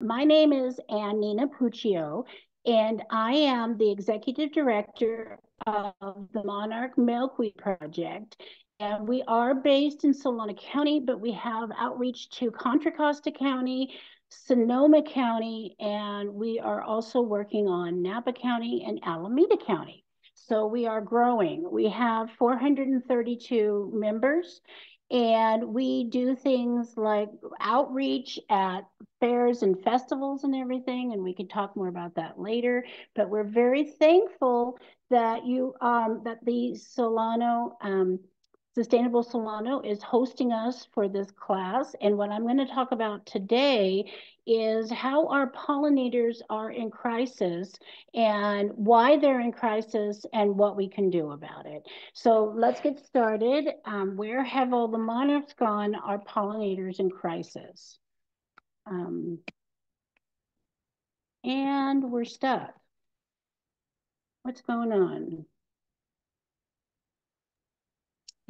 my name is Annina Pucchio, and I am the executive director of the Monarch Milkweed Project. And we are based in Solano County, but we have outreach to Contra Costa County, Sonoma County, and we are also working on Napa County and Alameda County. So we are growing. We have 432 members and we do things like outreach at fairs and festivals and everything, and we can talk more about that later. But we're very thankful that you um, that the Solano um, Sustainable Solano is hosting us for this class. And what I'm going to talk about today is how our pollinators are in crisis and why they're in crisis and what we can do about it. So let's get started. Um, where have all the monarchs gone? Are pollinators in crisis. Um, and we're stuck. What's going on?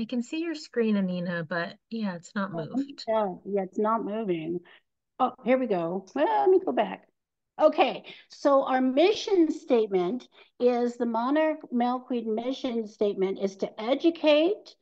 I can see your screen, Annina, but yeah, it's not oh, moved. Yeah, yeah, it's not moving. Oh, here we go. Well, let me go back. Okay, so our mission statement is the Monarch Milkweed mission statement is to educate,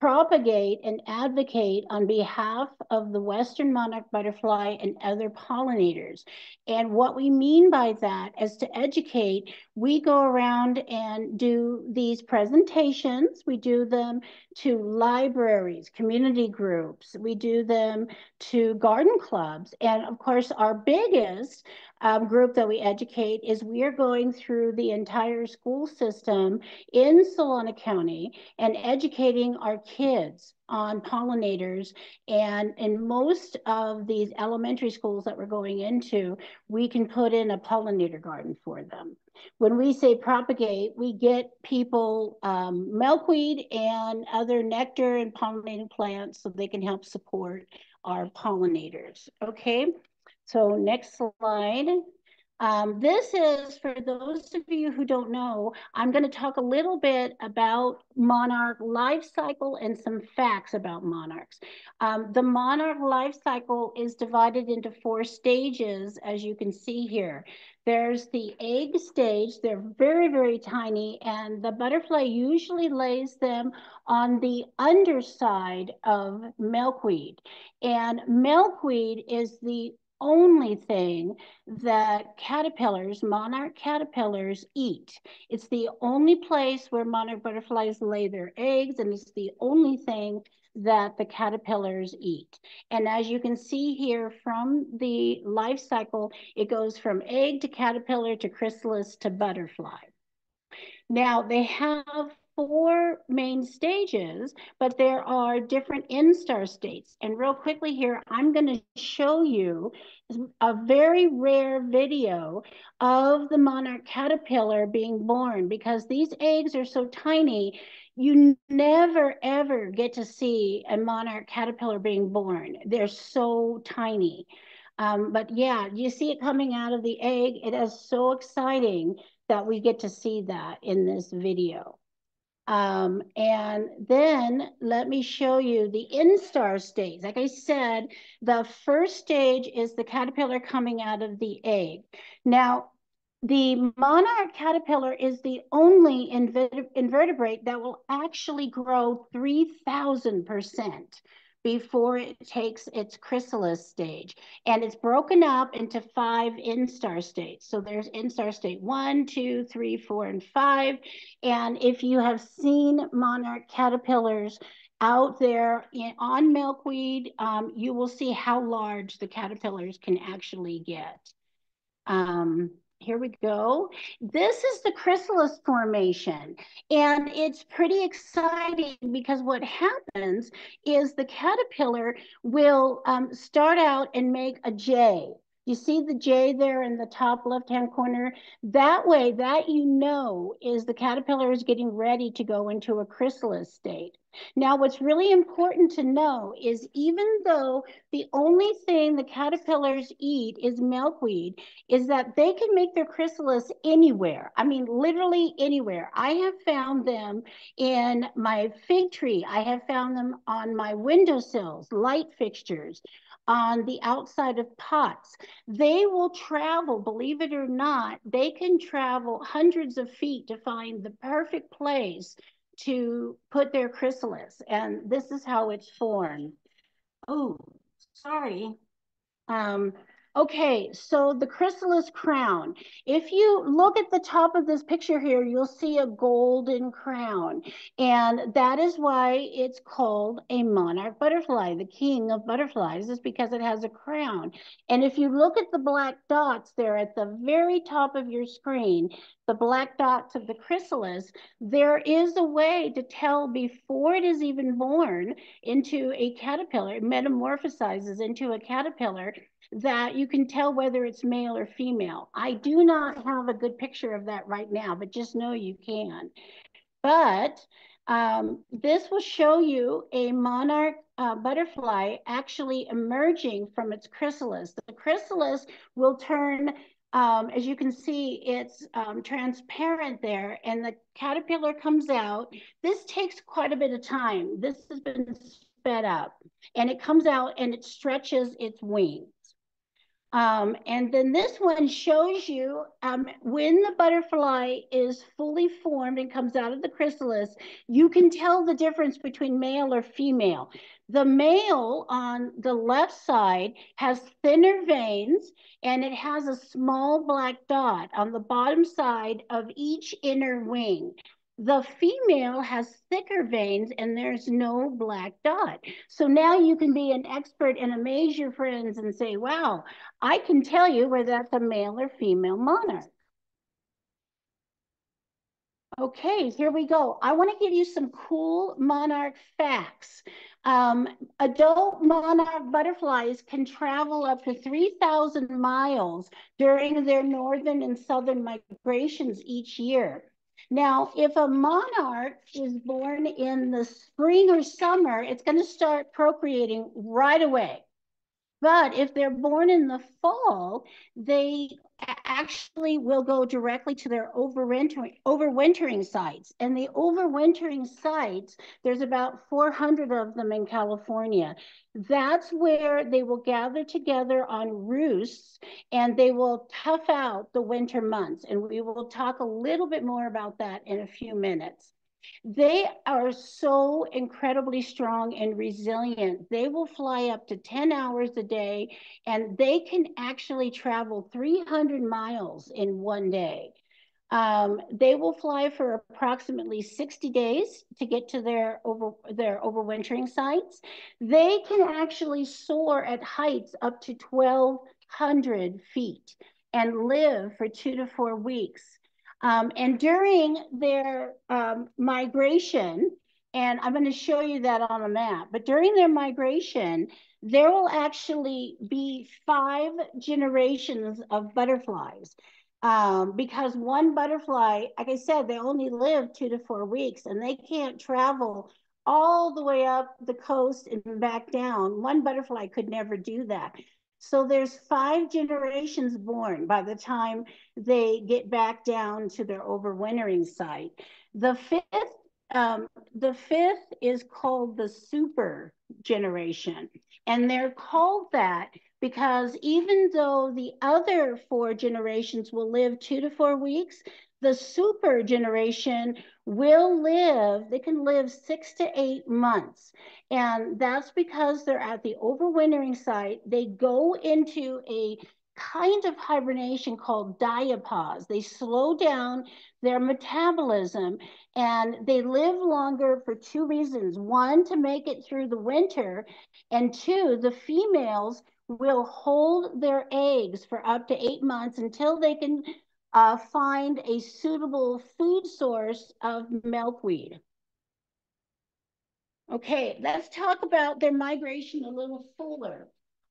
propagate and advocate on behalf of the Western monarch butterfly and other pollinators. And what we mean by that is to educate, we go around and do these presentations. We do them to libraries, community groups. We do them to garden clubs. And of course, our biggest um, group that we educate is we are going through the entire school system in Solano County and educating our kids on pollinators. And in most of these elementary schools that we're going into, we can put in a pollinator garden for them. When we say propagate, we get people um, milkweed and other nectar and pollinating plants so they can help support our pollinators. Okay, so next slide. Um, this is, for those of you who don't know, I'm going to talk a little bit about monarch life cycle and some facts about monarchs. Um, the monarch life cycle is divided into four stages, as you can see here. There's the egg stage. They're very, very tiny, and the butterfly usually lays them on the underside of milkweed. And milkweed is the only thing that caterpillars, monarch caterpillars, eat. It's the only place where monarch butterflies lay their eggs, and it's the only thing that the caterpillars eat. And as you can see here from the life cycle, it goes from egg to caterpillar to chrysalis to butterfly. Now they have four main stages, but there are different instar states. And real quickly here, I'm going to show you a very rare video of the monarch caterpillar being born because these eggs are so tiny, you never ever get to see a monarch caterpillar being born. They're so tiny. Um, but yeah, you see it coming out of the egg. It is so exciting that we get to see that in this video. Um, and then let me show you the instar stage. Like I said, the first stage is the caterpillar coming out of the egg. Now, the monarch caterpillar is the only invertebrate that will actually grow 3,000% before it takes its chrysalis stage. And it's broken up into five instar states. So there's instar state one, two, three, four, and five. And if you have seen monarch caterpillars out there in, on milkweed, um, you will see how large the caterpillars can actually get. Um, here we go. This is the chrysalis formation. And it's pretty exciting because what happens is the caterpillar will um, start out and make a J. You see the J there in the top left-hand corner? That way, that you know is the caterpillar is getting ready to go into a chrysalis state. Now, what's really important to know is even though the only thing the caterpillars eat is milkweed, is that they can make their chrysalis anywhere. I mean, literally anywhere. I have found them in my fig tree. I have found them on my windowsills, light fixtures. On the outside of pots. They will travel, believe it or not, they can travel hundreds of feet to find the perfect place to put their chrysalis. And this is how it's formed. Oh, sorry. Um, Okay, so the chrysalis crown. If you look at the top of this picture here, you'll see a golden crown. And that is why it's called a monarch butterfly. The king of butterflies is because it has a crown. And if you look at the black dots there at the very top of your screen, the black dots of the chrysalis, there is a way to tell before it is even born into a caterpillar, it metamorphosizes into a caterpillar that you can tell whether it's male or female. I do not have a good picture of that right now, but just know you can. But um, this will show you a monarch uh, butterfly actually emerging from its chrysalis. The chrysalis will turn, um, as you can see, it's um, transparent there and the caterpillar comes out. This takes quite a bit of time. This has been sped up and it comes out and it stretches its wings. Um, and then this one shows you um, when the butterfly is fully formed and comes out of the chrysalis, you can tell the difference between male or female. The male on the left side has thinner veins and it has a small black dot on the bottom side of each inner wing. The female has thicker veins and there's no black dot. So now you can be an expert and amaze your friends and say, wow, I can tell you whether that's a male or female monarch. Okay, here we go. I want to give you some cool monarch facts. Um, adult monarch butterflies can travel up to 3,000 miles during their northern and southern migrations each year. Now, if a monarch is born in the spring or summer, it's going to start procreating right away. But if they're born in the fall, they actually will go directly to their overwintering, overwintering sites. And the overwintering sites, there's about 400 of them in California. That's where they will gather together on roosts and they will tough out the winter months. And we will talk a little bit more about that in a few minutes. They are so incredibly strong and resilient. They will fly up to 10 hours a day and they can actually travel 300 miles in one day. Um, they will fly for approximately 60 days to get to their over their overwintering sites. They can actually soar at heights up to 1,200 feet and live for two to four weeks. Um, and during their um, migration, and I'm going to show you that on a map, but during their migration, there will actually be five generations of butterflies. Um, because one butterfly, like I said, they only live two to four weeks and they can't travel all the way up the coast and back down. One butterfly could never do that. So there's five generations born by the time they get back down to their overwintering site. The fifth, um, the fifth is called the super generation. And they're called that because even though the other four generations will live two to four weeks, the super generation will live, they can live six to eight months. And that's because they're at the overwintering site. They go into a kind of hibernation called diapause. They slow down their metabolism and they live longer for two reasons. One, to make it through the winter, and two, the females will hold their eggs for up to eight months until they can uh, find a suitable food source of milkweed. Okay, let's talk about their migration a little fuller.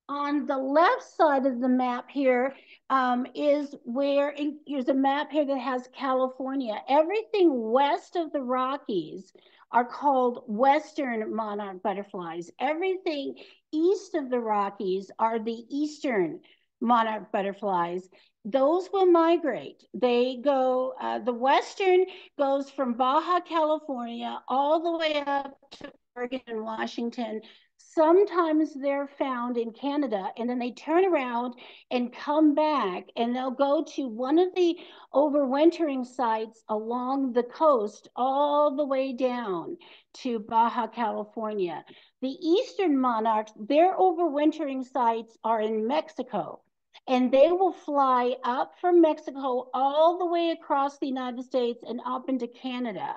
On the left side of the map here um, is where there's a map here that has California. Everything west of the Rockies are called Western monarch butterflies. Everything east of the Rockies are the Eastern monarch butterflies those will migrate. They go, uh, the Western goes from Baja California all the way up to Oregon and Washington. Sometimes they're found in Canada and then they turn around and come back and they'll go to one of the overwintering sites along the coast all the way down to Baja California. The eastern monarchs, their overwintering sites are in Mexico and they will fly up from Mexico all the way across the United States and up into Canada.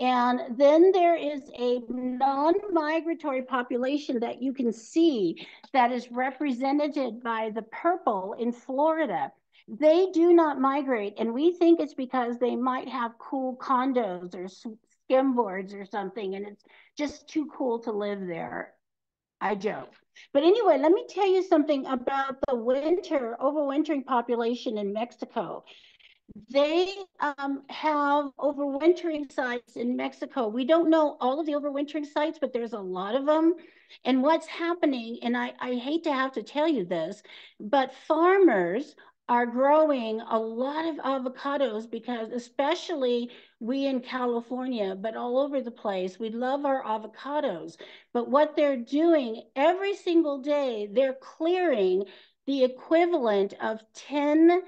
And then there is a non-migratory population that you can see that is represented by the purple in Florida. They do not migrate, and we think it's because they might have cool condos or skimboards or something, and it's just too cool to live there. I joke. But anyway, let me tell you something about the winter, overwintering population in Mexico. They um, have overwintering sites in Mexico. We don't know all of the overwintering sites, but there's a lot of them. And what's happening, and I, I hate to have to tell you this, but farmers are growing a lot of avocados because especially we in California, but all over the place, we love our avocados. But what they're doing every single day, they're clearing the equivalent of 10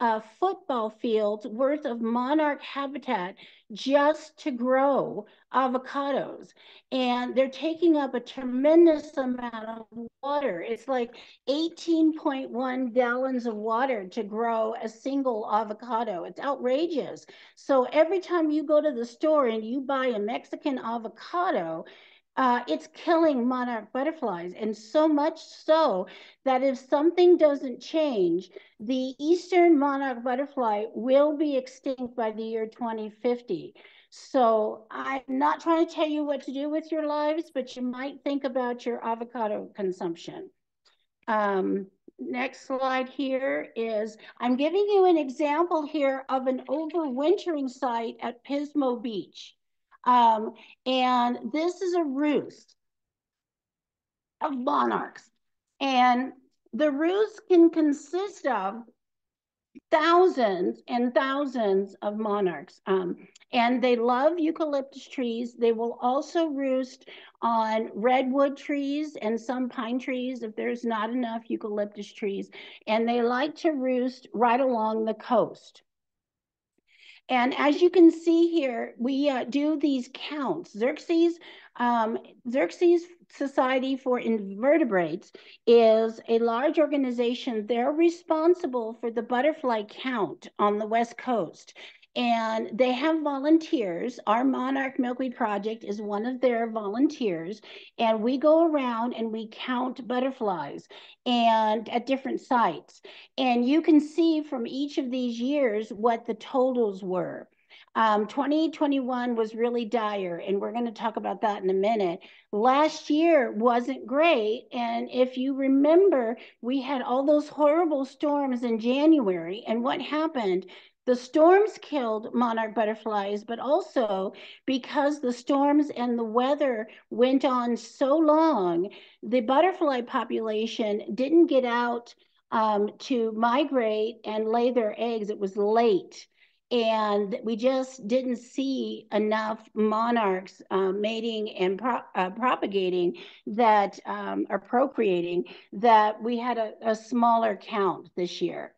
uh, football fields worth of monarch habitat just to grow avocados. And they're taking up a tremendous amount of water. It's like 18.1 gallons of water to grow a single avocado. It's outrageous. So every time you go to the store and you buy a Mexican avocado, uh, it's killing monarch butterflies. And so much so that if something doesn't change, the eastern monarch butterfly will be extinct by the year 2050. So I'm not trying to tell you what to do with your lives, but you might think about your avocado consumption. Um, next slide here is, I'm giving you an example here of an overwintering site at Pismo Beach. Um, and this is a roost of monarchs. And the roost can consist of thousands and thousands of monarchs. Um, and they love eucalyptus trees. They will also roost on redwood trees and some pine trees if there's not enough eucalyptus trees. And they like to roost right along the coast. And as you can see here, we uh, do these counts. Xerces, um, Xerces Society for Invertebrates is a large organization. They're responsible for the butterfly count on the West Coast and they have volunteers. Our Monarch Milkweed Project is one of their volunteers, and we go around and we count butterflies and at different sites. And you can see from each of these years what the totals were. Um, 2021 was really dire, and we're going to talk about that in a minute. Last year wasn't great. And if you remember, we had all those horrible storms in January. And what happened? The storms killed monarch butterflies, but also because the storms and the weather went on so long, the butterfly population didn't get out um, to migrate and lay their eggs. It was late. And we just didn't see enough monarchs uh, mating and pro uh, propagating that um, are procreating that we had a, a smaller count this year.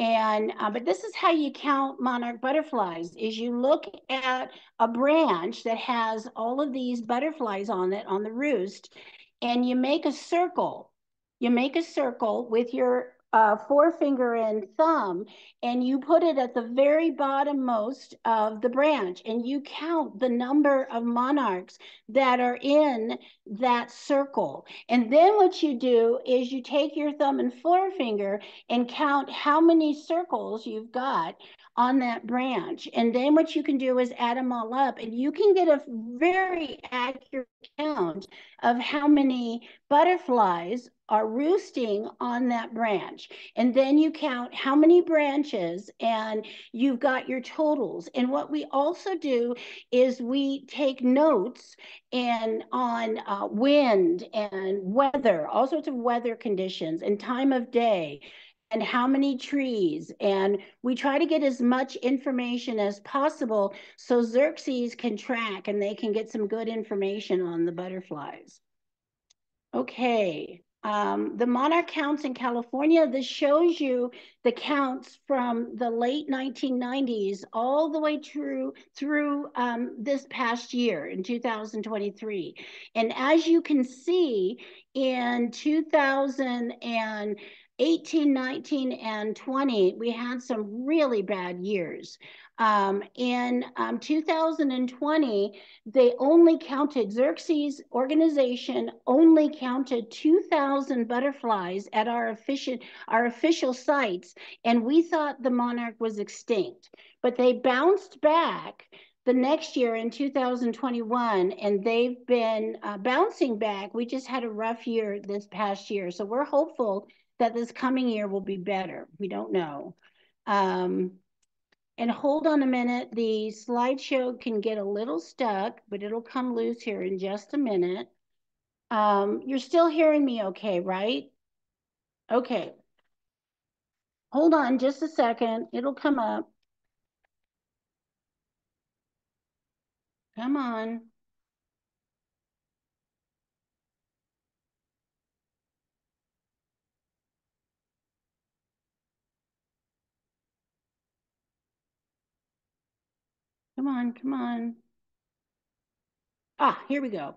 And, uh, but this is how you count monarch butterflies is you look at a branch that has all of these butterflies on it on the roost and you make a circle. You make a circle with your uh, forefinger and thumb, and you put it at the very bottommost of the branch, and you count the number of monarchs that are in that circle. And then what you do is you take your thumb and forefinger and count how many circles you've got on that branch. And then what you can do is add them all up and you can get a very accurate count of how many butterflies are roosting on that branch. And then you count how many branches and you've got your totals. And what we also do is we take notes and on uh, wind and weather, all sorts of weather conditions and time of day and how many trees. And we try to get as much information as possible so Xerces can track and they can get some good information on the butterflies. Okay, um, the monarch counts in California, this shows you the counts from the late 1990s all the way through through um, this past year in 2023. And as you can see, in 2018, 19, and 20, we had some really bad years. Um, in um, 2020, they only counted, Xerces organization only counted 2,000 butterflies at our official, our official sites, and we thought the monarch was extinct. But they bounced back the next year in 2021, and they've been uh, bouncing back. We just had a rough year this past year, so we're hopeful that this coming year will be better. We don't know. Um, and hold on a minute, the slideshow can get a little stuck, but it'll come loose here in just a minute. Um, you're still hearing me okay, right? Okay. Hold on just a second. It'll come up. Come on. Come on, come on. Ah, here we go.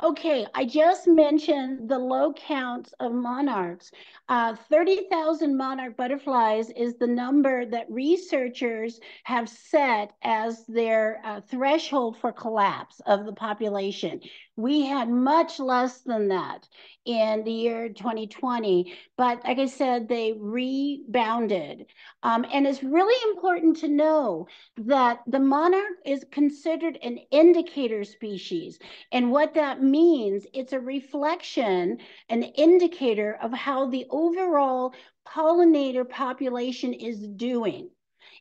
Okay, I just mentioned the low counts of monarchs. Uh, 30,000 monarch butterflies is the number that researchers have set as their uh, threshold for collapse of the population. We had much less than that in the year 2020, but like I said, they rebounded. Um, and it's really important to know that the monarch is considered an indicator species. And what that means, it's a reflection, an indicator of how the overall pollinator population is doing.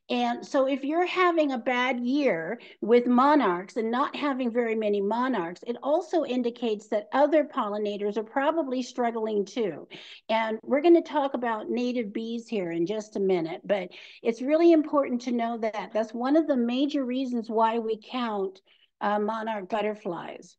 And so if you're having a bad year with monarchs and not having very many monarchs, it also indicates that other pollinators are probably struggling too. And we're going to talk about native bees here in just a minute, but it's really important to know that that's one of the major reasons why we count uh, monarch butterflies.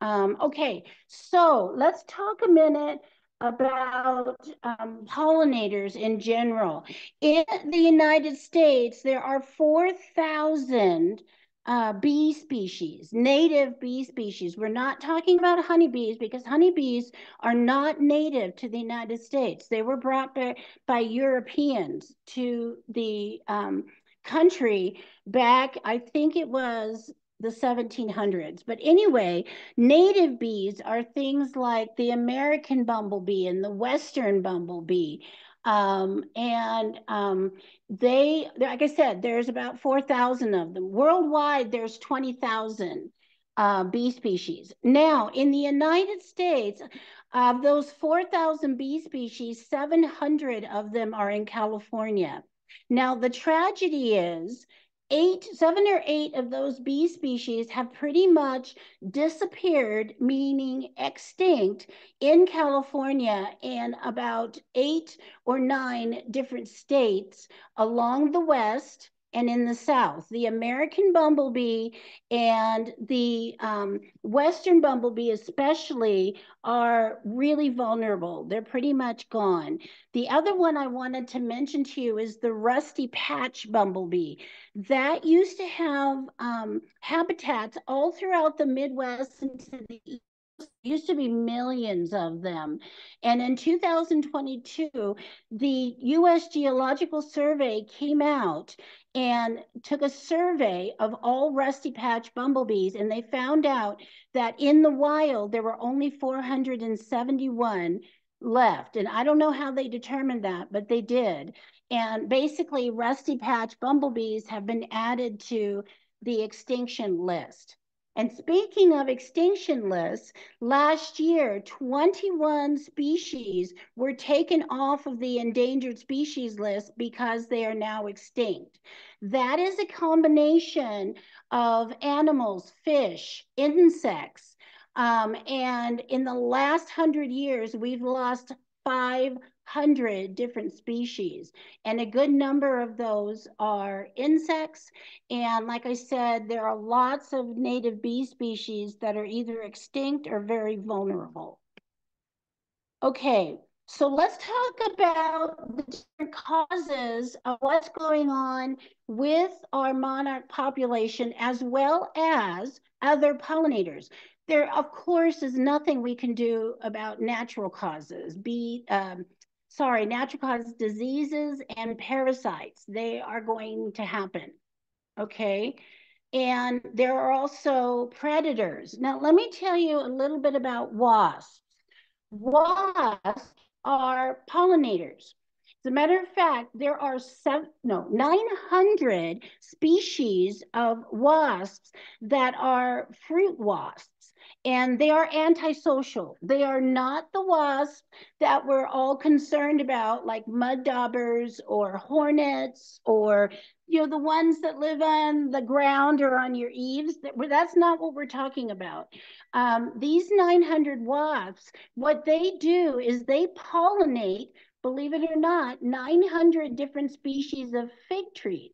Um, okay, so let's talk a minute about um, pollinators in general. In the United States, there are 4,000 uh, bee species, native bee species. We're not talking about honeybees because honeybees are not native to the United States. They were brought by, by Europeans to the um, country back, I think it was the 1700s. But anyway, native bees are things like the American bumblebee and the Western bumblebee. Um, and um, they, like I said, there's about 4,000 of them. Worldwide, there's 20,000 uh, bee species. Now, in the United States, of those 4,000 bee species, 700 of them are in California. Now, the tragedy is eight, seven or eight of those bee species have pretty much disappeared, meaning extinct, in California and about eight or nine different states along the west and in the south. The American bumblebee and the um, western bumblebee, especially, are really vulnerable. They're pretty much gone. The other one I wanted to mention to you is the rusty patch bumblebee. That used to have um, habitats all throughout the Midwest and to the used to be millions of them. And in 2022, the US Geological Survey came out and took a survey of all rusty patch bumblebees, and they found out that in the wild, there were only 471 left. And I don't know how they determined that, but they did. And basically, rusty patch bumblebees have been added to the extinction list. And speaking of extinction lists, last year, 21 species were taken off of the endangered species list because they are now extinct. That is a combination of animals, fish, insects. Um, and in the last hundred years, we've lost 500 different species. And a good number of those are insects. And like I said, there are lots of native bee species that are either extinct or very vulnerable. Okay, so let's talk about the different causes of what's going on with our monarch population as well as other pollinators. There, of course, is nothing we can do about natural causes, be um, sorry, natural causes, diseases and parasites. They are going to happen, okay? And there are also predators. Now, let me tell you a little bit about wasps. Wasps are pollinators. As a matter of fact, there are seven, no, 900 species of wasps that are fruit wasps and they are antisocial. They are not the wasps that we're all concerned about, like mud daubers or hornets or you know the ones that live on the ground or on your eaves. That's not what we're talking about. Um, these 900 wasps, what they do is they pollinate, believe it or not, 900 different species of fig trees.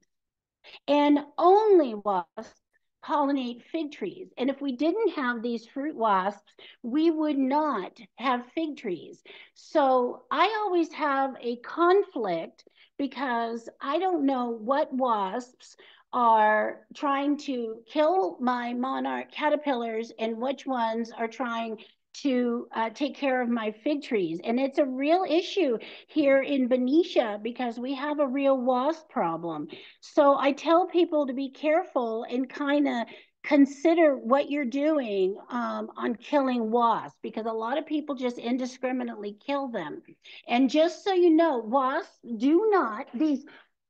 And only wasps pollinate fig trees. And if we didn't have these fruit wasps, we would not have fig trees. So I always have a conflict because I don't know what wasps are trying to kill my monarch caterpillars and which ones are trying to uh, take care of my fig trees. And it's a real issue here in Benicia because we have a real wasp problem. So I tell people to be careful and kind of consider what you're doing um, on killing wasps because a lot of people just indiscriminately kill them. And just so you know, wasps do not, these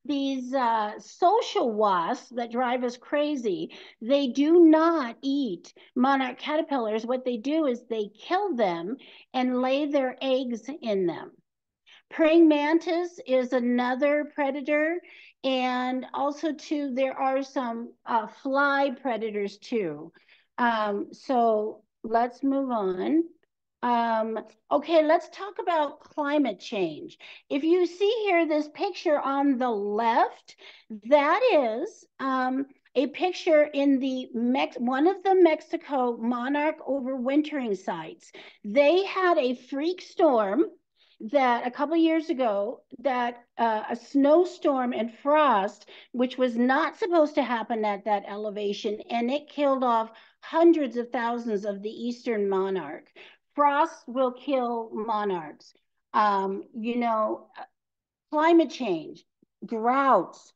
these uh, social wasps that drive us crazy, they do not eat monarch caterpillars. What they do is they kill them and lay their eggs in them. Praying mantis is another predator. And also too, there are some uh, fly predators too. Um, so let's move on. Um, okay, let's talk about climate change. If you see here this picture on the left, that is um, a picture in the Mex one of the Mexico monarch overwintering sites. They had a freak storm that a couple years ago that uh, a snowstorm and frost, which was not supposed to happen at that elevation, and it killed off hundreds of thousands of the eastern monarch. Frost will kill monarchs. Um, you know, climate change, droughts,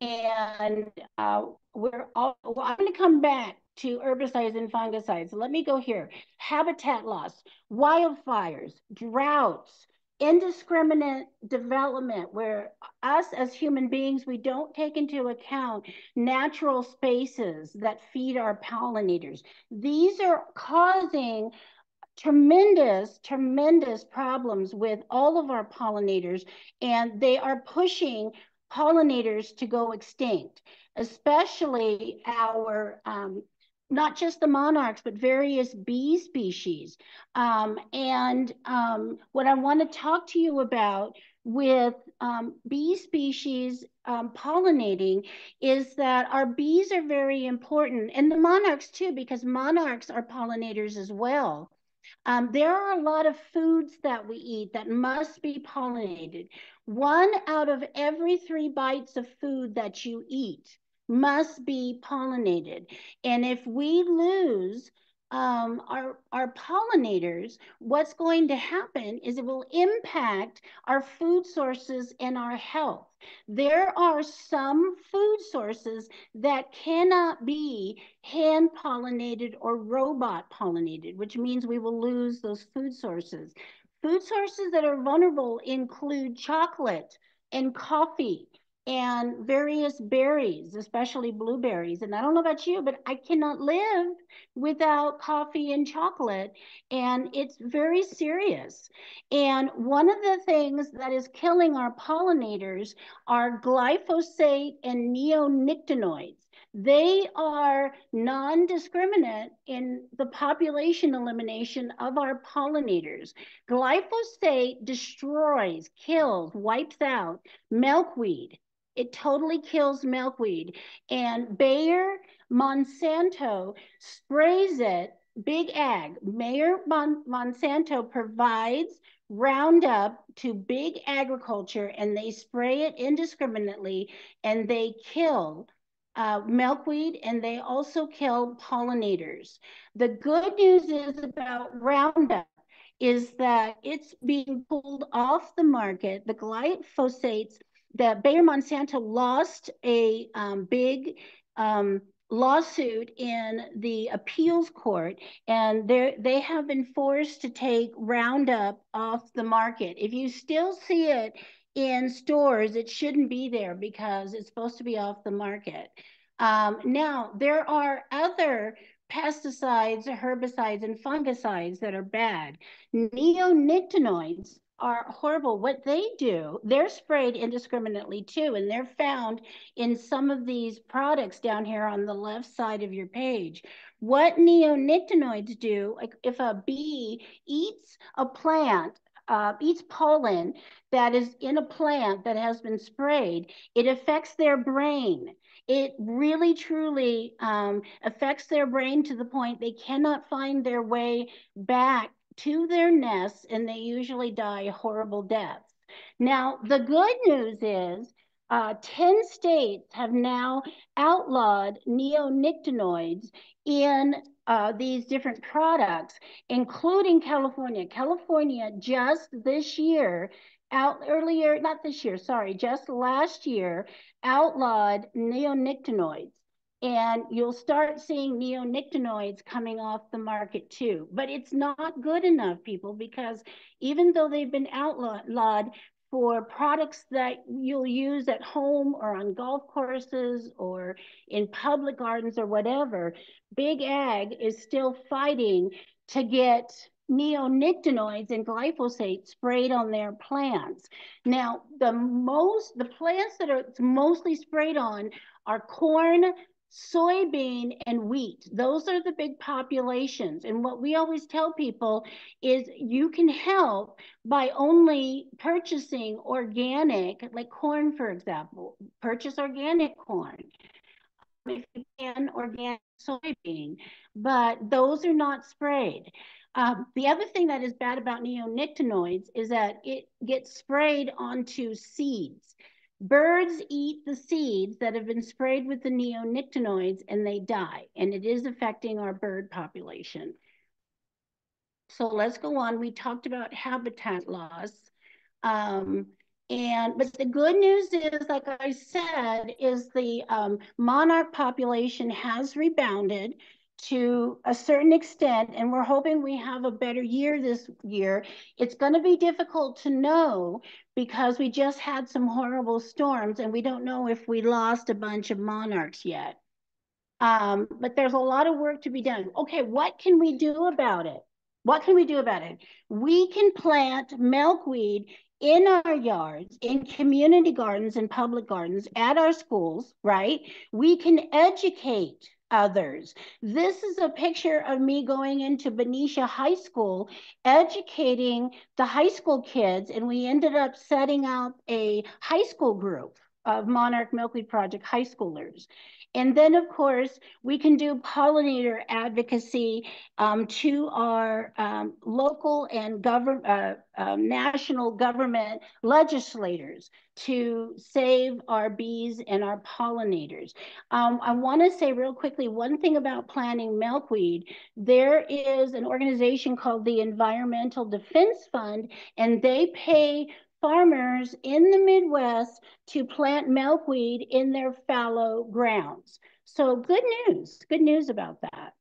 and uh, we're all, well, I'm going to come back to herbicides and fungicides. Let me go here. Habitat loss, wildfires, droughts, indiscriminate development where us as human beings, we don't take into account natural spaces that feed our pollinators. These are causing tremendous, tremendous problems with all of our pollinators, and they are pushing pollinators to go extinct, especially our, um, not just the monarchs, but various bee species. Um, and um, what I want to talk to you about with um, bee species um, pollinating is that our bees are very important and the monarchs too, because monarchs are pollinators as well. Um, there are a lot of foods that we eat that must be pollinated. One out of every three bites of food that you eat must be pollinated. And if we lose um, our, our pollinators, what's going to happen is it will impact our food sources and our health. There are some food sources that cannot be hand pollinated or robot pollinated, which means we will lose those food sources. Food sources that are vulnerable include chocolate and coffee and various berries, especially blueberries. And I don't know about you, but I cannot live without coffee and chocolate. And it's very serious. And one of the things that is killing our pollinators are glyphosate and neonicotinoids. They are non-discriminate in the population elimination of our pollinators. Glyphosate destroys, kills, wipes out milkweed, it totally kills milkweed. And Bayer Monsanto sprays it, big ag. Bayer Mon Monsanto provides Roundup to big agriculture and they spray it indiscriminately and they kill uh, milkweed and they also kill pollinators. The good news is about Roundup is that it's being pulled off the market. The glyphosates that Bayer Monsanto lost a um, big um, lawsuit in the appeals court and they have been forced to take Roundup off the market. If you still see it in stores, it shouldn't be there because it's supposed to be off the market. Um, now, there are other pesticides, herbicides, and fungicides that are bad. Neonicotinoids are horrible. What they do, they're sprayed indiscriminately too, and they're found in some of these products down here on the left side of your page. What neonicotinoids do, like if a bee eats a plant, uh, eats pollen that is in a plant that has been sprayed, it affects their brain. It really, truly um, affects their brain to the point they cannot find their way back to their nests and they usually die horrible deaths. Now, the good news is uh, 10 states have now outlawed neonicotinoids in uh, these different products, including California. California just this year, out earlier, not this year, sorry, just last year, outlawed neonicotinoids and you'll start seeing neonicotinoids coming off the market too. But it's not good enough, people, because even though they've been outlawed for products that you'll use at home or on golf courses or in public gardens or whatever, Big Ag is still fighting to get neonicotinoids and glyphosate sprayed on their plants. Now, the most the plants that are mostly sprayed on are corn, soybean and wheat. Those are the big populations. And what we always tell people is you can help by only purchasing organic like corn for example. Purchase organic corn if you can organic soybean but those are not sprayed. Um, the other thing that is bad about neonicotinoids is that it gets sprayed onto seeds Birds eat the seeds that have been sprayed with the neonicotinoids and they die, and it is affecting our bird population. So let's go on. We talked about habitat loss. Um, and but the good news is, like I said, is the um, monarch population has rebounded to a certain extent, and we're hoping we have a better year this year. It's going to be difficult to know because we just had some horrible storms and we don't know if we lost a bunch of monarchs yet. Um, but there's a lot of work to be done. Okay, what can we do about it? What can we do about it? We can plant milkweed in our yards, in community gardens and public gardens, at our schools, right? We can educate others. This is a picture of me going into Benicia High School, educating the high school kids, and we ended up setting up a high school group of Monarch Milkweed Project high schoolers. And then, of course, we can do pollinator advocacy um, to our um, local and uh, uh, national government legislators to save our bees and our pollinators. Um, I want to say real quickly one thing about planting milkweed. There is an organization called the Environmental Defense Fund, and they pay farmers in the Midwest to plant milkweed in their fallow grounds. So good news, good news about that.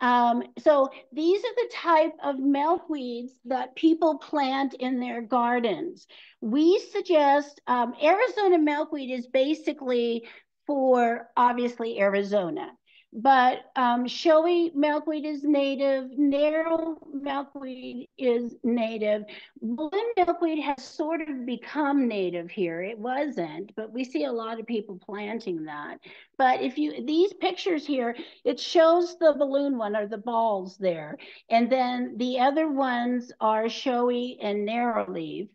Um, so these are the type of milkweeds that people plant in their gardens. We suggest um, Arizona milkweed is basically for obviously Arizona but um, showy milkweed is native, narrow milkweed is native. Balloon milkweed has sort of become native here. It wasn't, but we see a lot of people planting that. But if you, these pictures here, it shows the balloon one or the balls there. And then the other ones are showy and narrow leaf.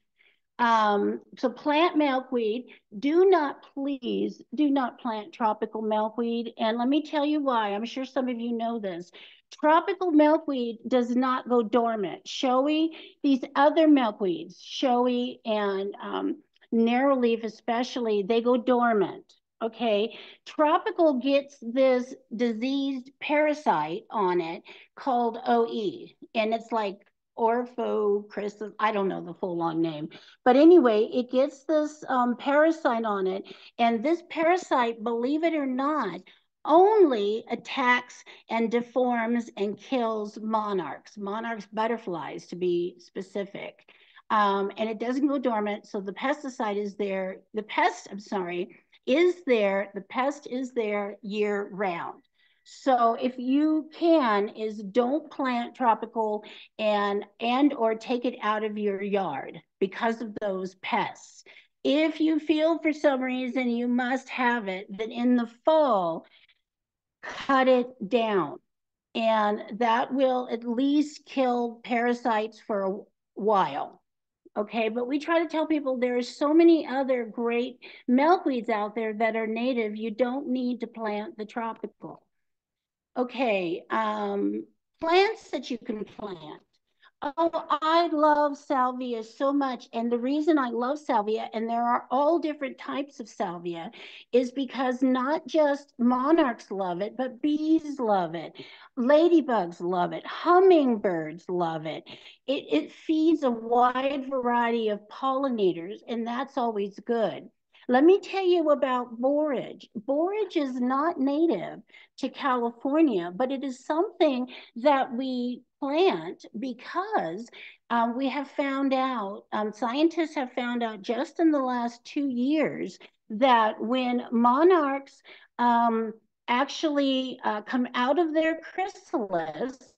Um, so plant milkweed. Do not, please, do not plant tropical milkweed. And let me tell you why. I'm sure some of you know this. Tropical milkweed does not go dormant. Showy, these other milkweeds, showy and um, narrowleaf especially, they go dormant. Okay, tropical gets this diseased parasite on it called OE, and it's like orthochris, I don't know the full long name. But anyway, it gets this um, parasite on it. And this parasite, believe it or not, only attacks and deforms and kills monarchs, monarchs butterflies to be specific. Um, and it doesn't go dormant. So the pesticide is there. The pest, I'm sorry, is there. The pest is there year round. So if you can is don't plant tropical and and or take it out of your yard because of those pests. If you feel for some reason you must have it, then in the fall, cut it down. And that will at least kill parasites for a while. Okay, but we try to tell people there are so many other great milkweeds out there that are native. You don't need to plant the tropical. Okay, um, plants that you can plant. Oh, I love salvia so much. And the reason I love salvia, and there are all different types of salvia, is because not just monarchs love it, but bees love it. Ladybugs love it. Hummingbirds love it. It, it feeds a wide variety of pollinators, and that's always good. Let me tell you about borage. Borage is not native to California, but it is something that we plant because um, we have found out, um, scientists have found out just in the last two years that when monarchs um, actually uh, come out of their chrysalis,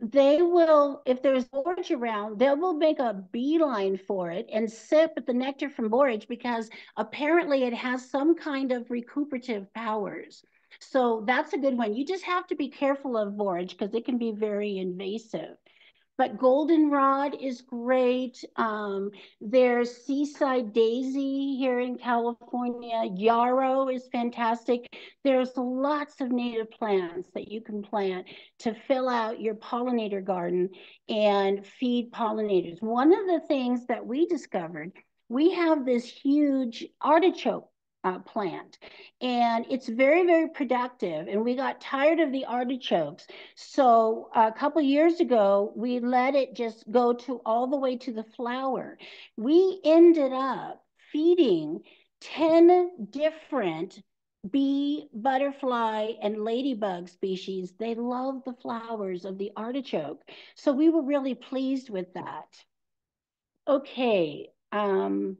they will, if there's borage around, they will make a beeline for it and sip the nectar from borage because apparently it has some kind of recuperative powers. So that's a good one. You just have to be careful of borage because it can be very invasive. But goldenrod is great. Um, there's seaside daisy here in California. Yarrow is fantastic. There's lots of native plants that you can plant to fill out your pollinator garden and feed pollinators. One of the things that we discovered, we have this huge artichoke uh, plant. And it's very, very productive. And we got tired of the artichokes. So a couple years ago, we let it just go to all the way to the flower. We ended up feeding 10 different bee, butterfly, and ladybug species. They love the flowers of the artichoke. So we were really pleased with that. Okay. Um,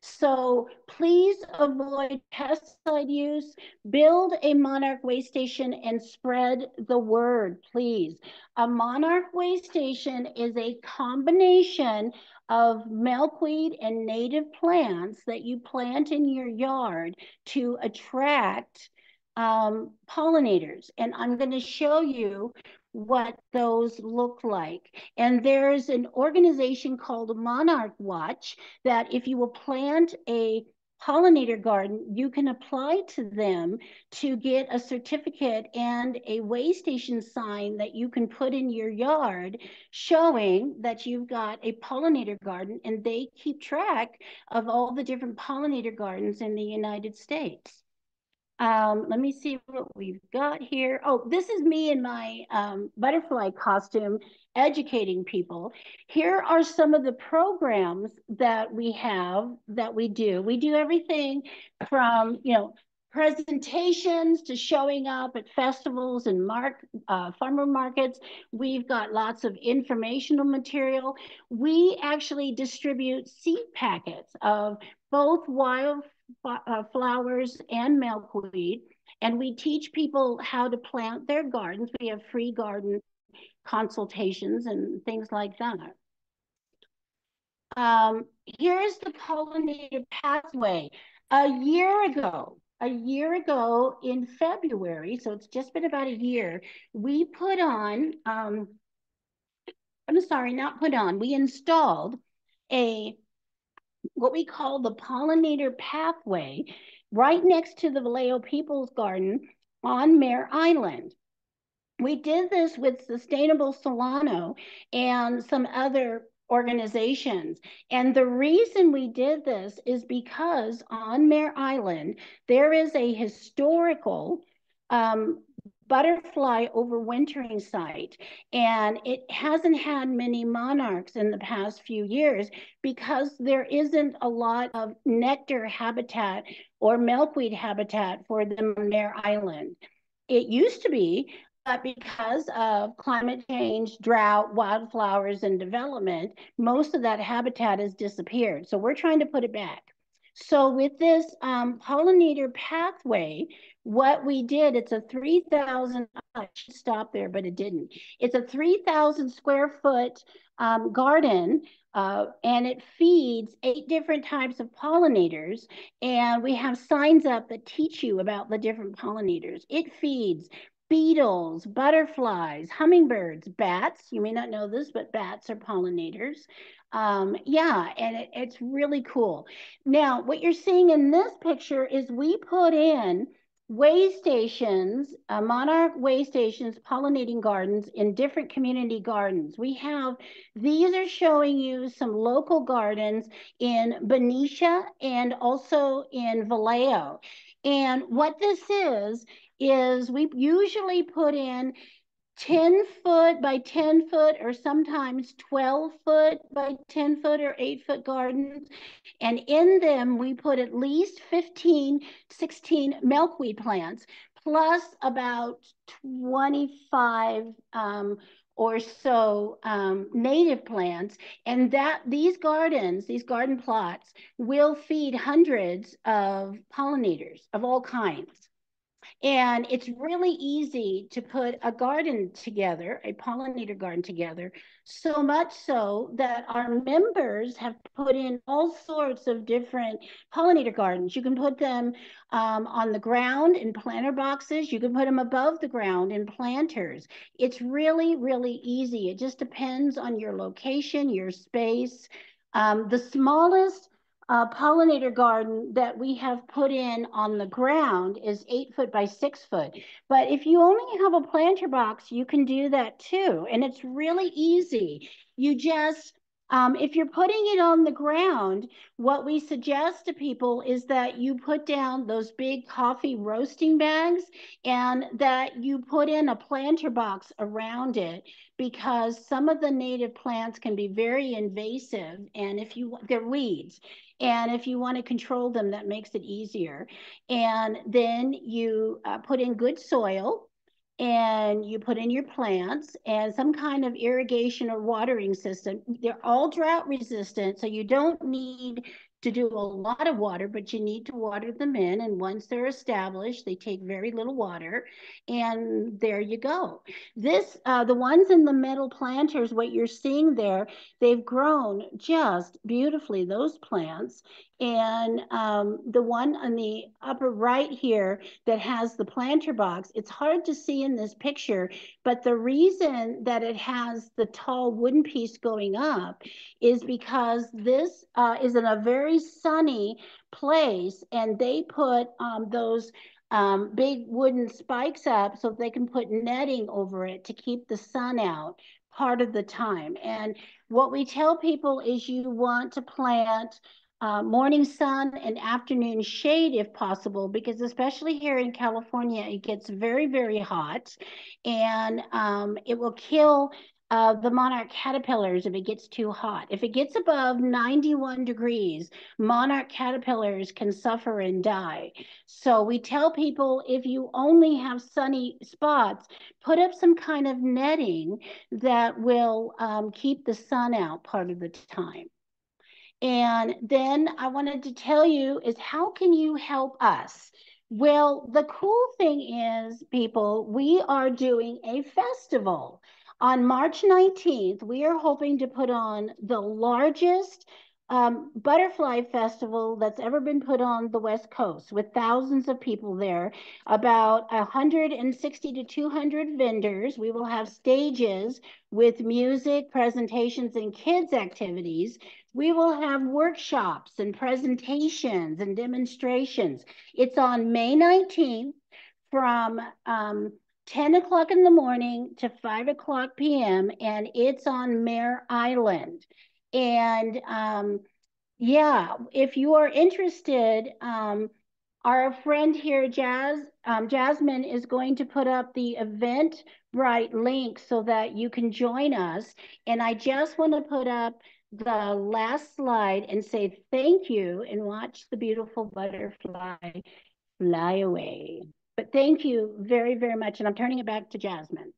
so please avoid pesticide use, build a monarch way station and spread the word, please. A monarch way station is a combination of milkweed and native plants that you plant in your yard to attract um, pollinators. And I'm going to show you what those look like. And there's an organization called Monarch Watch that if you will plant a pollinator garden, you can apply to them to get a certificate and a way station sign that you can put in your yard showing that you've got a pollinator garden and they keep track of all the different pollinator gardens in the United States. Um, let me see what we've got here. Oh, this is me in my um, butterfly costume educating people. Here are some of the programs that we have that we do. We do everything from, you know, presentations to showing up at festivals and mark uh, farmer markets. We've got lots of informational material. We actually distribute seed packets of both wild uh, flowers and milkweed. And we teach people how to plant their gardens. We have free garden consultations and things like that. Um, here's the pollinator pathway. A year ago, a year ago in February, so it's just been about a year, we put on, um, I'm sorry, not put on, we installed a what we call the pollinator pathway right next to the Vallejo People's Garden on Mare Island. We did this with Sustainable Solano and some other organizations. And the reason we did this is because on Mare Island, there is a historical um, butterfly overwintering site. And it hasn't had many monarchs in the past few years because there isn't a lot of nectar habitat or milkweed habitat for the Mare Island. It used to be, but because of climate change, drought, wildflowers, and development, most of that habitat has disappeared. So we're trying to put it back. So with this um, pollinator pathway, what we did, it's a 3,000, I should stop there, but it didn't. It's a 3,000 square foot um, garden uh, and it feeds eight different types of pollinators. And we have signs up that teach you about the different pollinators. It feeds beetles, butterflies, hummingbirds, bats. You may not know this, but bats are pollinators. Um, yeah, and it, it's really cool. Now, what you're seeing in this picture is we put in way stations, uh, monarch way stations, pollinating gardens in different community gardens. We have, these are showing you some local gardens in Benicia and also in Vallejo. And what this is, is we usually put in 10 foot by 10 foot or sometimes 12 foot by 10 foot or 8 foot gardens. And in them we put at least 15 16 milkweed plants plus about 25 um, or so um, native plants. And that these gardens these garden plots will feed hundreds of pollinators of all kinds and it's really easy to put a garden together, a pollinator garden together, so much so that our members have put in all sorts of different pollinator gardens. You can put them um, on the ground in planter boxes. You can put them above the ground in planters. It's really, really easy. It just depends on your location, your space. Um, the smallest uh, pollinator garden that we have put in on the ground is eight foot by six foot. But if you only have a planter box, you can do that too. And it's really easy. You just um, if you're putting it on the ground, what we suggest to people is that you put down those big coffee roasting bags and that you put in a planter box around it because some of the native plants can be very invasive and if you they're weeds and if you want to control them that makes it easier and then you uh, put in good soil and you put in your plants and some kind of irrigation or watering system. They're all drought resistant, so you don't need to do a lot of water, but you need to water them in. And once they're established, they take very little water. And there you go. This, uh, the ones in the metal planters, what you're seeing there, they've grown just beautifully, those plants. And um, the one on the upper right here that has the planter box, it's hard to see in this picture, but the reason that it has the tall wooden piece going up is because this uh, is in a very sunny place and they put um, those um, big wooden spikes up so they can put netting over it to keep the sun out part of the time. And what we tell people is you want to plant uh, morning sun and afternoon shade if possible, because especially here in California, it gets very, very hot and um, it will kill uh, the monarch caterpillars if it gets too hot. If it gets above 91 degrees, monarch caterpillars can suffer and die. So we tell people if you only have sunny spots, put up some kind of netting that will um, keep the sun out part of the time. And then I wanted to tell you is how can you help us? Well, the cool thing is, people, we are doing a festival. On March 19th, we are hoping to put on the largest um, butterfly festival that's ever been put on the West Coast with thousands of people there, about 160 to 200 vendors. We will have stages with music, presentations, and kids' activities. We will have workshops and presentations and demonstrations. It's on May 19th from um, 10 o'clock in the morning to 5 o'clock p.m. and it's on Mare Island. And um, yeah, if you are interested, um, our friend here, Jazz, um, Jasmine, is going to put up the Eventbrite link so that you can join us. And I just want to put up the last slide and say thank you and watch the beautiful butterfly fly away. But thank you very, very much. And I'm turning it back to Jasmine.